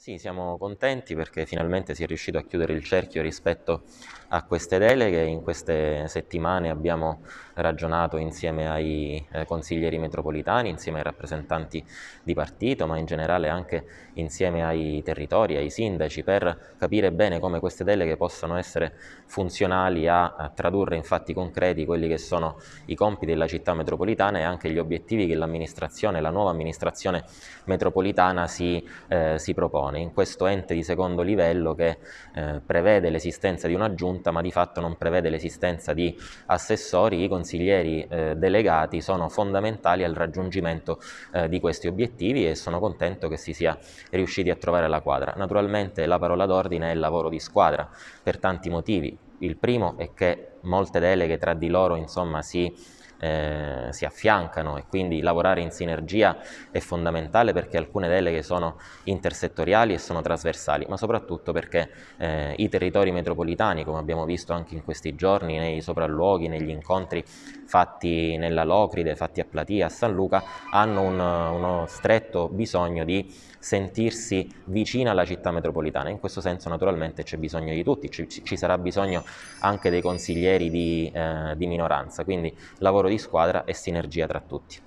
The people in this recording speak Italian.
Sì, siamo contenti perché finalmente si è riuscito a chiudere il cerchio rispetto a queste deleghe. In queste settimane abbiamo ragionato insieme ai eh, consiglieri metropolitani, insieme ai rappresentanti di partito, ma in generale anche insieme ai territori, ai sindaci, per capire bene come queste deleghe possano essere funzionali a, a tradurre in fatti concreti quelli che sono i compiti della città metropolitana e anche gli obiettivi che l'amministrazione, la nuova amministrazione metropolitana si, eh, si propone Commissione, in questo ente di secondo livello che eh, prevede l'esistenza di una giunta ma di fatto non prevede l'esistenza di assessori, i consiglieri eh, delegati sono fondamentali al raggiungimento eh, di questi obiettivi e sono contento che si sia riusciti a trovare la quadra. Naturalmente la parola d'ordine è il lavoro di squadra per tanti motivi. Il primo è che molte deleghe tra di loro insomma si eh, si affiancano e quindi lavorare in sinergia è fondamentale perché alcune deleghe sono intersettoriali e sono trasversali, ma soprattutto perché eh, i territori metropolitani, come abbiamo visto anche in questi giorni nei sopralluoghi, negli incontri fatti nella Locride, fatti a Platia, a San Luca, hanno un, uno stretto bisogno di sentirsi vicina alla città metropolitana. In questo senso naturalmente c'è bisogno di tutti, ci, ci sarà bisogno anche dei consiglieri di, eh, di minoranza, quindi lavoro di squadra e sinergia tra tutti.